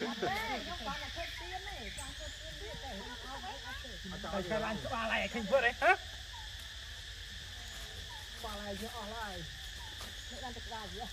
តែឆ្លាញ់ក្បាលហើយឃើញធ្វើអីហ៎ក្បាលហើយយកអស់ហើយមិនបានទឹកក្បាលវា